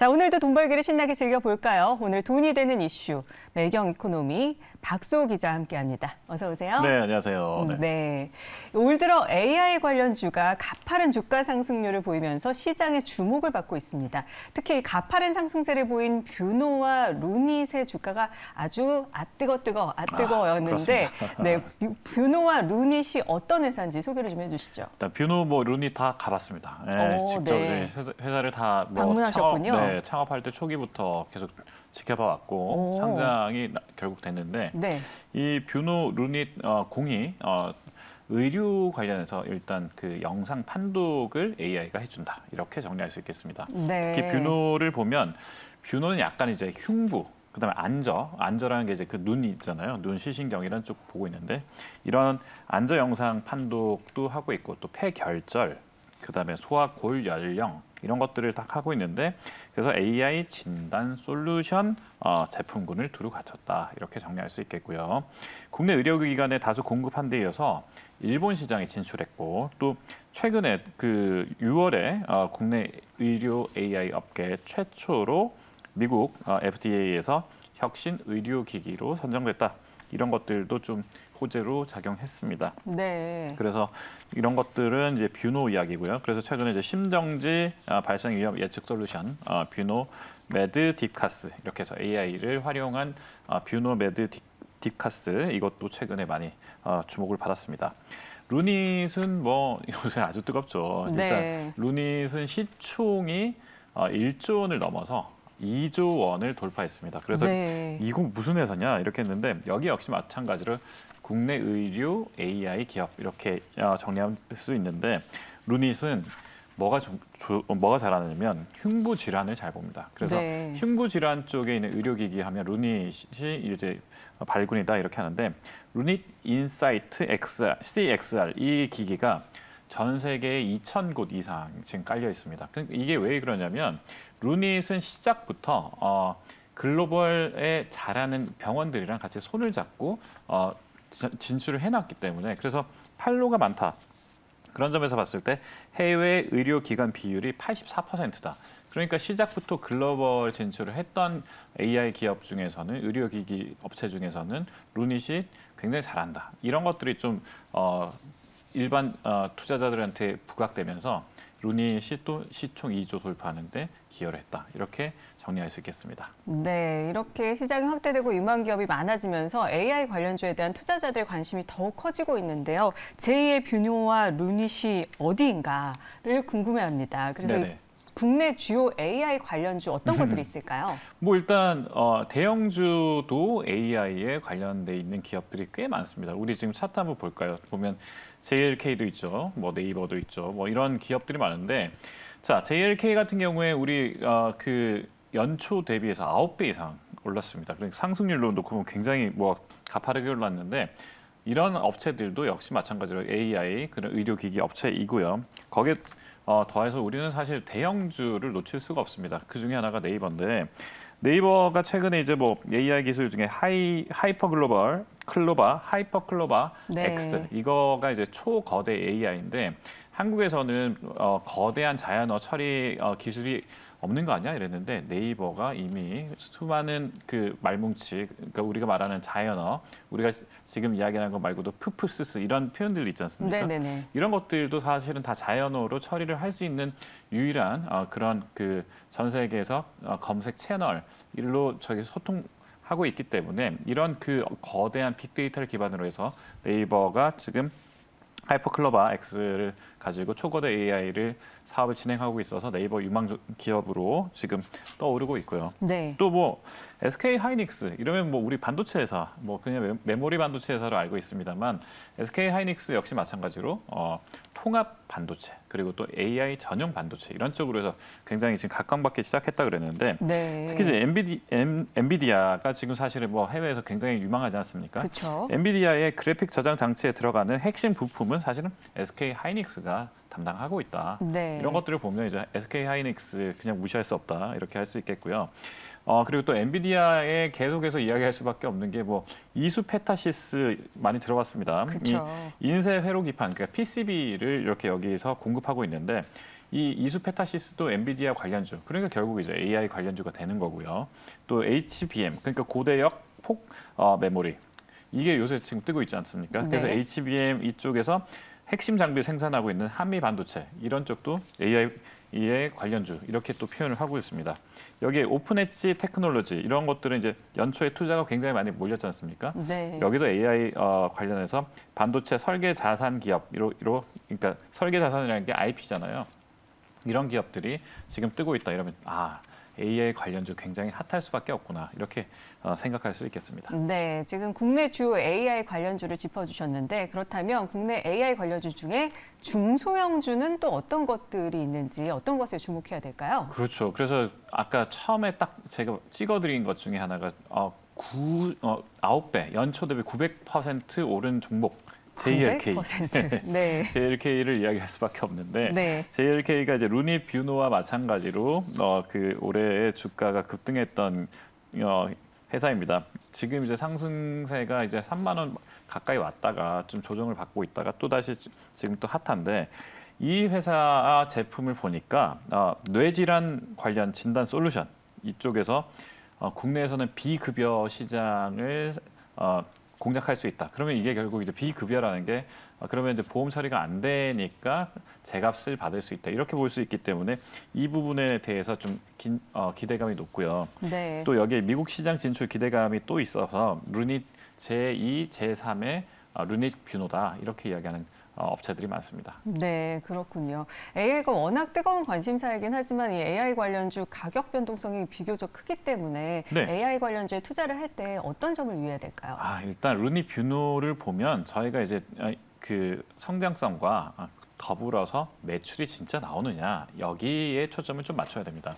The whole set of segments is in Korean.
자, 오늘도 돈 벌기를 신나게 즐겨볼까요? 오늘 돈이 되는 이슈, 매경 이코노미 박수호 기자 함께합니다. 어서 오세요. 네, 안녕하세요. 네. 네. 올 들어 AI 관련 주가 가파른 주가 상승률을 보이면서 시장의 주목을 받고 있습니다. 특히 가파른 상승세를 보인 뷰노와 루닛의 주가가 아주 아뜨거 뜨거 아뜨거였는데 아, 네, 뷰노와 루닛이 어떤 회사인지 소개를 좀 해주시죠. 일단 뷰노 뭐 루닛 다 가봤습니다. 네, 오, 직접 네. 회사를 다 뭐 방문하셨군요. 창업, 네, 창업할 때 초기부터 계속 지켜봐 왔고 오. 상장이 나- 결국 됐는데 네. 이 뷰노 루닛 어, 공히 어, 의료 관련해서 일단 그 영상 판독을 AI가 해준다 이렇게 정리할 수 있겠습니다. 네. 특히 뷰노를 보면 뷰노는 약간 이제 흉부 그다음에 안저 안저라는 게 이제 그 눈이 있잖아요 눈 시신경이란 쪽 보고 있는데 이런 안저 영상 판독도 하고 있고 또 폐결절 그다음에 소화 골 연령 이런 것들을 딱 하고 있는데 그래서 AI 진단 솔루션 어, 제품군을 두루 갖췄다 이렇게 정리할 수 있겠고요. 국내 의료기관에 다수 공급한 데 이어서 일본 시장에 진출했고 또 최근에 그 6월에 어, 국내 의료 AI 업계 최초로 미국 어, FDA에서 혁신 의료기기로 선정됐다. 이런 것들도 좀 호재로 작용했습니다. 네. 그래서 이런 것들은 이제 뷰노 이야기고요. 그래서 최근에 이제 심정지 아, 발생 위험 예측 솔루션 어, 뷰노메드 딥카스 이렇게 해서 AI를 활용한 어, 뷰노메드 딥, 딥카스 이것도 최근에 많이 어, 주목을 받았습니다. 루닛은 뭐 요새 아주 뜨겁죠. 일단 네. 루닛은 시총이 어, 1조 원을 넘어서 2조 원을 돌파했습니다. 그래서 네. 이거 무슨 회사냐 이렇게 했는데 여기 역시 마찬가지로 국내 의료 AI 기업 이렇게 어, 정리할 수 있는데 루닛은 뭐가 좀, 조- 뭐가 잘하냐면 흉부 질환을 잘 봅니다. 그래서 네. 흉부 질환 쪽에 있는 의료기기 하면 루닛이 이제 발군이다 이렇게 하는데 루닛 인사이트 XR, CXR 이 기기가 전 세계에 2,000곳 이상 지금 깔려 있습니다. 그러니까 이게 왜 그러냐면 루닛은 시작부터 어, 글로벌에 잘하는 병원들이랑 같이 손을 잡고 어, 진- 진출을 해놨기 때문에 그래서 팔로가 많다. 그런 점에서 봤을 때 해외 의료기관 비율이 84%다. 그러니까 시작부터 글로벌 진출을 했던 AI 기업 중에서는 의료기기 업체 중에서는 루닛이 굉장히 잘한다. 이런 것들이 좀 어, 일반 어, 투자자들한테 부각되면서 루닛이 또 시총 2조 돌파하는데 기여를 했다. 이렇게 정리할 수 있겠습니다. 네, 이렇게 시장이 확대되고 유망 기업이 많아지면서 AI 관련주에 대한 투자자들 관심이 더욱 커지고 있는데요. 제2의 뷰노와 루닛이 어디인가를 궁금해합니다. 그래서 네네. 국내 주요 AI 관련주 어떤 것들이 있을까요? 뭐 일단 어, 대형주도 AI에 관련돼 있는 기업들이 꽤 많습니다. 우리 지금 차트 한번 볼까요? 보면 JLK도 있죠, 뭐 네이버도 있죠, 뭐 이런 기업들이 많은데 자 JLK 같은 경우에 우리 어, 그 연초 대비해서 아홉 배 이상 올랐습니다. 그러니까 상승률로 놓고 보면 굉장히 뭐 가파르게 올랐는데 이런 업체들도 역시 마찬가지로 AI 그런 의료기기 업체이고요. 거기에 어, 더해서 우리는 사실 대형주를 놓칠 수가 없습니다. 그 중에 하나가 네이버인데 네이버가 최근에 이제 뭐 AI 기술 중에 하이 하이퍼 글로벌 클로바 하이퍼 클로바 네. X 이거가 이제 초거대 AI인데 한국에서는 어, 거대한 자연어 처리 어, 기술이 없는 거 아니야 이랬는데 네이버가 이미 수많은 그 말뭉치 그러니까 우리가 말하는 자연어 우리가 시- 지금 이야기하는 거 말고도 푸푸스스 이런 표현들 있지 않습니까? 네네네. 이런 것들도 사실은 다 자연어로 처리를 할 수 있는 유일한 어, 그런 그 전 세계에서 어, 검색 채널 일로 저기 소통 하고 있기 때문에 이런 그 거대한 빅데이터를 기반으로 해서 네이버가 지금 하이퍼클로바 X를 가지고 초거대 AI를 사업을 진행하고 있어서 네이버 유망 기업으로 지금 떠오르고 있고요. 네. 또 뭐 SK 하이닉스 이러면 뭐 우리 반도체 회사 뭐 그냥 메- 메모리 반도체 회사로 알고 있습니다만 SK 하이닉스 역시 마찬가지로 어, 통합 반도체 그리고 또 AI 전용 반도체 이런 쪽으로 해서 굉장히 지금 각광받기 시작했다 그랬는데 네. 특히 이제 엔비디, 엔, 엔비디아가 지금 사실은 뭐 해외에서 굉장히 유망하지 않습니까? 그렇죠. 엔비디아의 그래픽 저장 장치에 들어가는 핵심 부품은 사실은 SK 하이닉스가 담당하고 있다. 네. 이런 것들을 보면 이제 SK 하이닉스 그냥 무시할 수 없다 이렇게 할 수 있겠고요. 어 그리고 또 엔비디아에 계속해서 이야기할 수밖에 없는 게 뭐 이수 페타시스 많이 들어봤습니다. 그렇죠. 이 인쇄 회로 기판 그러니까 PCB를 이렇게 여기서 공급하고 있는데 이 이수 페타시스도 엔비디아 관련주. 그러니까 결국 이제 AI 관련주가 되는 거고요. 또 HBM 그러니까 고대역 폭 어, 메모리 이게 요새 지금 뜨고 있지 않습니까? 그래서 네. HBM 이쪽에서 핵심 장비 생산하고 있는 한미 반도체 이런 쪽도 AI 의 관련주 이렇게 또 표현을 하고 있습니다. 여기에 오픈 엣지 테크놀로지 이런 것들은 이제 연초에 투자가 굉장히 많이 몰렸지 않습니까? 네. 여기도 AI 어, 관련해서 반도체 설계 자산 기업 이로, 이로 그러니까 설계 자산이라는 게 IP잖아요. 이런 기업들이 지금 뜨고 있다 이러면 아 AI 관련주 굉장히 핫할 수밖에 없구나 이렇게 어, 생각할 수 있겠습니다. 네, 지금 국내 주요 AI 관련주를 짚어주셨는데 그렇다면 국내 AI 관련주 중에 중소형주는 또 어떤 것들이 있는지 어떤 것에 주목해야 될까요? 그렇죠. 그래서 아까 처음에 딱 제가 찍어드린 것 중에 하나가 어, 9, 어, 9배 연초 대비 900% 오른 종목 JLK. 900%. 네. JLK를 이야기할 수밖에 없는데 네. JLK가 이제 루니 뷰노와 마찬가지로 어, 그 올해 주가가 급등했던 어, 회사입니다. 지금 이제 상승세가 이제 3만 원 가까이 왔다가 좀 조정을 받고 있다가 또 다시 지금 또 핫한데 이 회사 제품을 보니까 어, 뇌질환 관련 진단 솔루션 이쪽에서 어, 국내에서는 비급여 시장을 어, 공략할 수 있다. 그러면 이게 결국 이제 비급여라는 게 어, 그러면 이제 보험 처리가 안 되니까 제값을 받을 수 있다. 이렇게 볼 수 있기 때문에 이 부분에 대해서 좀 긴, 어, 기대감이 높고요. 네. 또 여기에 미국 시장 진출 기대감이 또 있어서 루닛 제2, 제3의 어, 루닛 뷰노다 이렇게 이야기하는 어, 업체들이 많습니다. 네, 그렇군요. AI가 워낙 뜨거운 관심사이긴 하지만 이 AI 관련주 가격 변동성이 비교적 크기 때문에 네. AI 관련주에 투자를 할 때 어떤 점을 유의해야 될까요? 아, 일단 루닛 뷰노를 보면 저희가 이제 아, 그 성장성과 아, 더불어서 매출이 진짜 나오느냐 여기에 초점을 좀 맞춰야 됩니다.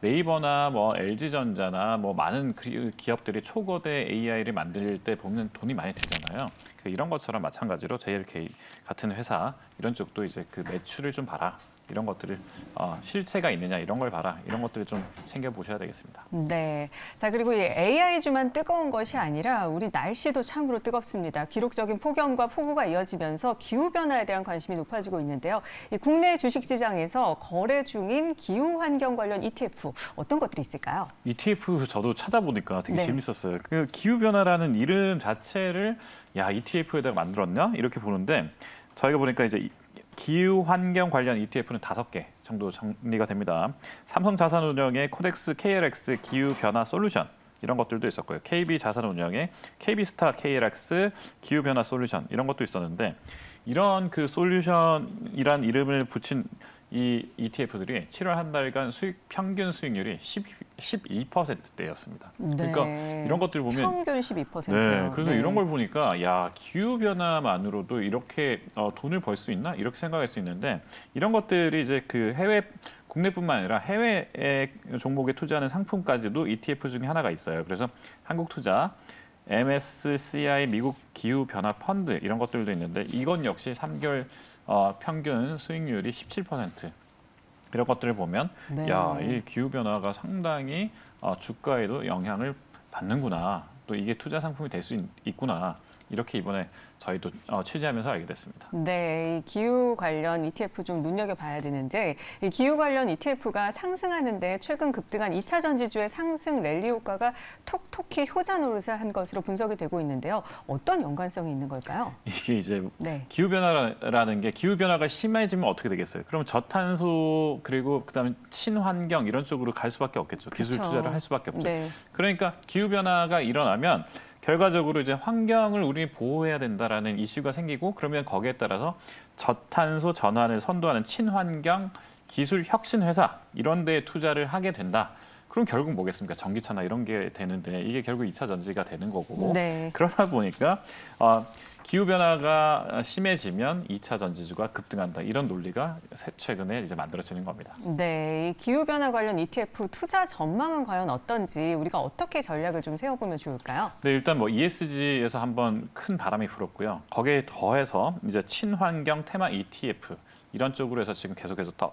네이버나 뭐 LG전자나 뭐 많은 그 기업들이 초거대 AI를 만들 때 보면 돈이 많이 들잖아요. 그 이런 것처럼 마찬가지로 JLK 같은 회사 이런 쪽도 이제 그 매출을 좀 봐라. 이런 것들을 어, 실체가 있느냐 이런 걸 봐라. 이런 것들을 좀 챙겨 보셔야 되겠습니다. 네. 자, 그리고 이 AI주만 뜨거운 것이 아니라 우리 날씨도 참으로 뜨겁습니다. 기록적인 폭염과 폭우가 이어지면서 기후 변화에 대한 관심이 높아지고 있는데요. 이 국내 주식시장에서 거래 중인 기후 환경 관련 ETF 어떤 것들이 있을까요? ETF 저도 찾아보니까 되게 네. 재밌었어요. 그 기후 변화라는 이름 자체를 야 ETF에다가 만들었냐 이렇게 보는데 저희가 보니까 이제 이- 기후 환경 관련 ETF는 다섯 개 정도 정리가 됩니다. 삼성 자산운용의 코덱스 KLX 기후 변화 솔루션 이런 것들도 있었고요. KB 자산운용의 KB스타 KLX 기후 변화 솔루션 이런 것도 있었는데 이런 그 솔루션이란 이름을 붙인 이 ETF들이 7월 한 달간 수익 평균 수익률이 10, 12%대였습니다. 그러니까 네. 이런 것들 보면 평균 12%요. 네, 그래서 이런 걸 보니까 야 기후 변화만으로도 이렇게 어, 돈을 벌 수 있나 이렇게 생각할 수 있는데 이런 것들이 이제 그 해외 국내뿐만 아니라 해외의 종목에 투자하는 상품까지도 ETF 중에 하나가 있어요. 그래서 한국 투자, MSCI 미국 기후 변화 펀드 이런 것들도 있는데 이건 역시 3개월 어, 평균 수익률이 17%. 이런 것들을 보면 네. 야, 이 기후 변화가 상당히 어, 주가에도 영향을 받는구나. 또 이게 투자 상품이 될 수 있구나. 이렇게 이번에 저희도 어, 취재하면서 알게 됐습니다. 네, 이 기후 관련 ETF 좀 눈여겨봐야 되는데 이 기후 관련 ETF가 상승하는데 최근 급등한 2차 전지주의 상승 랠리 효과가 톡톡히 효자 노릇을 한 것으로 분석이 되고 있는데요. 어떤 연관성이 있는 걸까요? 이게 이제 네. 기후 변화라는 게 기후 변화가 심해지면 어떻게 되겠어요? 그럼 저탄소 그리고 그다음에 친환경 이런 쪽으로 갈 수밖에 없겠죠. 기술 그쵸. 투자를 할 수밖에 없죠. 네. 그러니까 기후 변화가 일어나면 결과적으로 이제 환경을 우리 보호해야 된다라는 이슈가 생기고 그러면 거기에 따라서 저탄소 전환을 선도하는 친환경 기술 혁신 회사 이런 데에 투자를 하게 된다. 그럼 결국 뭐겠습니까? 전기차나 이런 게 되는데 이게 결국 2차 전지가 되는 거고 네. 그러다 보니까 어, 기후 변화가 심해지면 2차 전지주가 급등한다 이런 논리가 새- 최근에 이제 만들어지는 겁니다. 네, 이 기후 변화 관련 ETF 투자 전망은 과연 어떤지 우리가 어떻게 전략을 좀 세워보면 좋을까요? 네, 일단 뭐 ESG에서 한번 큰 바람이 불었고요. 거기에 더해서 이제 친환경 테마 ETF 이런 쪽으로 해서 지금 계속해서 더,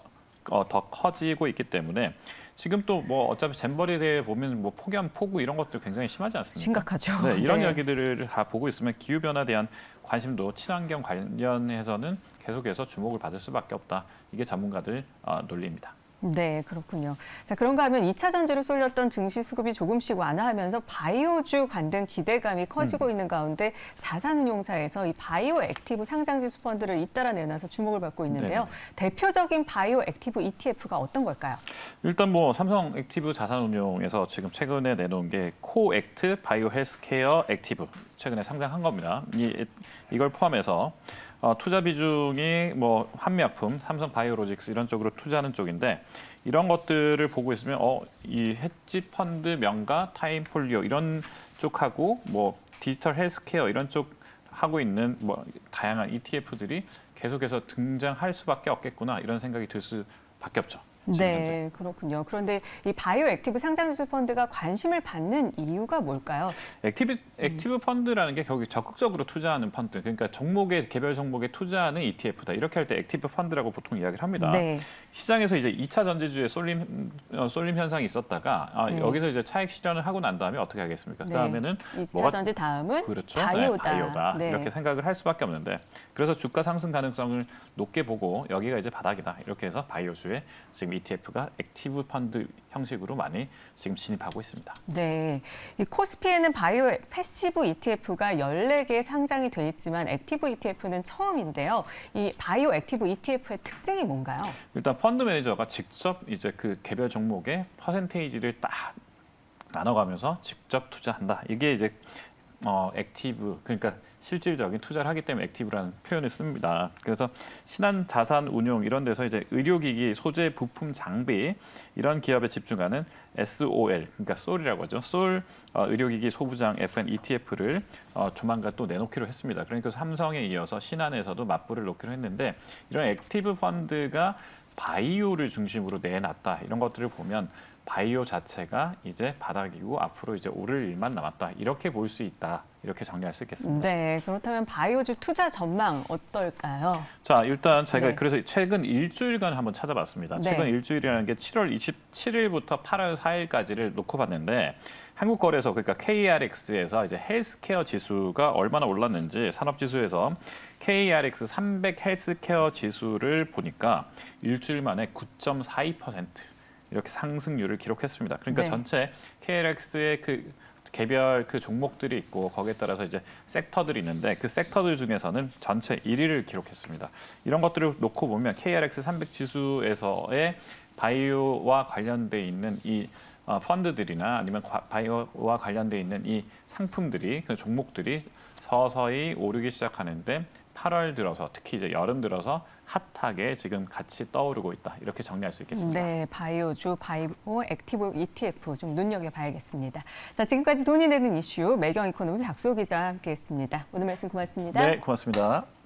어, 더 커지고 있기 때문에 지금 또 뭐 어차피 잼버리에 대해 보면 뭐 폭염, 폭우 이런 것들 굉장히 심하지 않습니까? 심각하죠. 네, 이런 네. 이야기들을 다 보고 있으면 기후 변화에 대한 관심도 친환경 관련해서는 계속해서 주목을 받을 수밖에 없다. 이게 전문가들 어, 논리입니다. 네, 그렇군요. 자, 그런가 하면 2차 전지로 쏠렸던 증시 수급이 조금씩 완화하면서 바이오주 반등 기대감이 커지고 음. 있는 가운데 자산운용사에서 이 바이오 액티브 상장지수 펀드를 잇따라 내놔서 주목을 받고 있는데요. 네네. 대표적인 바이오 액티브 ETF가 어떤 걸까요? 일단 뭐 삼성 액티브 자산운용에서 지금 최근에 내놓은 게 KoAct 바이오 헬스케어 액티브 최근에 상장한 겁니다. 이 이걸 포함해서 어, 투자 비중이 뭐 한미약품, 삼성 바이오로직스 이런 쪽으로 투자하는 쪽인데 이런 것들을 보고 있으면 어, 이 헤지 펀드 명가 타임폴리오 이런 쪽하고 뭐 디지털 헬스케어 이런 쪽 하고 있는 뭐 다양한 ETF들이 계속해서 등장할 수밖에 없겠구나 이런 생각이 들 수밖에 없죠. 네, 그렇군요. 그런데 이 바이오 액티브 상장지수 펀드가 관심을 받는 이유가 뭘까요? 액티브 액티브 펀드라는 게 거기 적극적으로 투자하는 펀드, 그러니까 종목에 개별 종목에 투자하는 ETF다. 이렇게 할 때 액티브 펀드라고 보통 이야기를 합니다. 네. 시장에서 이제 2차 전지주에 쏠림 어, 쏠림 현상이 있었다가 아, 네. 여기서 이제 차익 실현을 하고 난 다음에 어떻게 하겠습니까? 네. 그다음에는 2차 뭐가 전지 다음은 그렇죠. 바이오다. 네, 바이오다. 네. 이렇게 생각을 할 수밖에 없는데 그래서 주가 상승 가능성을 높게 보고 여기가 이제 바닥이다. 이렇게 해서 바이오주에 지금 ETF가 액티브 펀드 형식으로 많이 지금 진입하고 있습니다. 네. 이 코스피에는 바이오 패시브 ETF가 14개 상장이 돼 있지만 액티브 ETF는 처음인데요. 이 바이오 액티브 ETF의 특징이 뭔가요? 일단 펀드 매니저가 직접 이제 그 개별 종목의 퍼센테이지를 딱 나눠가면서 직접 투자한다. 이게 이제 어 액티브 그러니까 실질적인 투자를 하기 때문에 액티브라는 표현을 씁니다. 그래서 신한 자산 운용 이런 데서 이제 의료기기, 소재, 부품, 장비 이런 기업에 집중하는 SOL 그러니까 솔이라고 하죠. 솔 어, 의료기기 소부장 FN ETF를 어, 조만간 또 내놓기로 했습니다. 그러니까 삼성에 이어서 신한에서도 맞불을 놓기로 했는데 이런 액티브 펀드가 바이오를 중심으로 내놨다 이런 것들을 보면 바이오 자체가 이제 바닥이고 앞으로 이제 오를 일만 남았다 이렇게 볼 수 있다 이렇게 정리할 수 있겠습니다. 네. 그렇다면 바이오주 투자 전망 어떨까요? 자 일단 제가 네. 그래서 최근 일주일간 한번 찾아봤습니다. 네. 최근 일주일이라는 게 7월 27일부터 8월 4일까지를 놓고 봤는데 한국거래소 그러니까 KRX에서 이제 헬스케어 지수가 얼마나 올랐는지 산업지수에서 KRX 300 헬스케어 지수를 보니까 일주일 만에 9.42% 이렇게 상승률을 기록했습니다. 그러니까 네. 전체 KRX의 그 개별 그 종목들이 있고 거기에 따라서 이제 섹터들이 있는데 그 섹터들 중에서는 전체 1위를 기록했습니다. 이런 것들을 놓고 보면 KRX 300 지수에서의 바이오와 관련돼 있는 이 어, 펀드들이나 아니면 과- 바이오와 관련돼 있는 이 상품들이 그 종목들이 서서히 오르기 시작하는데 8월 들어서 특히 이제 여름 들어서 핫하게 지금 같이 떠오르고 있다 이렇게 정리할 수 있겠습니다. 네, 바이오주, 바이오 액티브 ETF 좀 눈여겨봐야겠습니다. 자, 지금까지 돈이 되는 이슈 매경 이코노미 박수호 기자와 함께했습니다. 오늘 말씀 고맙습니다. 네, 고맙습니다.